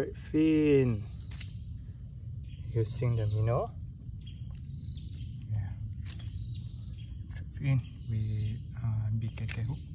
straight fin using the minnow yeah. Straight fin with uh, big hook